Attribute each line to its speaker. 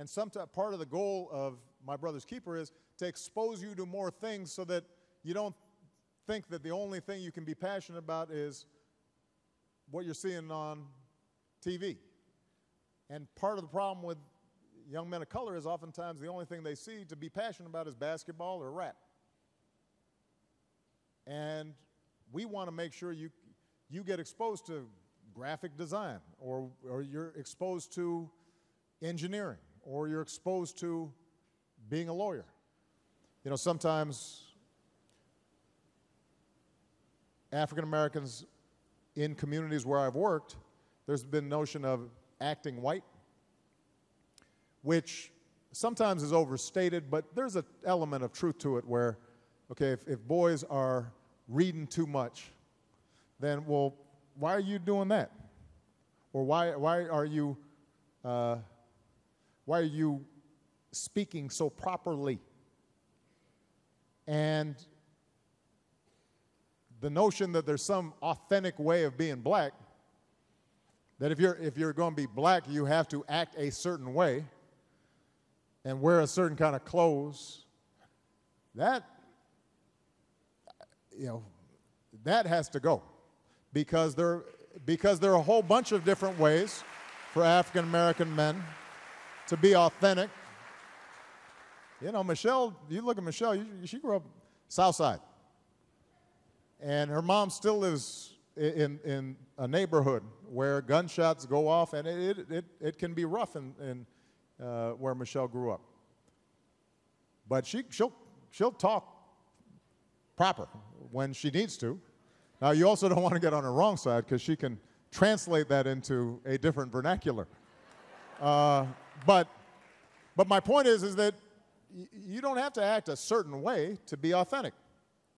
Speaker 1: And some part of the goal of My Brother's Keeper is to expose you to more things so that you don't think that the only thing you can be passionate about is what you're seeing on TV. And part of the problem with young men of color is oftentimes the only thing they see to be passionate about is basketball or rap. And we want to make sure you, you get exposed to graphic design or, or you're exposed to engineering or you're exposed to being a lawyer. You know, sometimes African Americans in communities where I've worked, there's been notion of acting white, which sometimes is overstated, but there's an element of truth to it where, okay, if, if boys are reading too much, then, well, why are you doing that? Or why, why are you, uh, why are you speaking so properly? And the notion that there's some authentic way of being black, that if you're, if you're going to be black, you have to act a certain way and wear a certain kind of clothes, that, you know, that has to go because there, because there are a whole bunch of different ways for African American men to be authentic. You know, Michelle, you look at Michelle, you, she grew up South Side. And her mom still lives in, in a neighborhood where gunshots go off, and it, it, it can be rough in, in uh, where Michelle grew up. But she, she'll, she'll talk proper when she needs to. Now, you also don't want to get on her wrong side because she can translate that into a different vernacular. Uh, but, but my point is, is that you don't have to act a certain way to be authentic.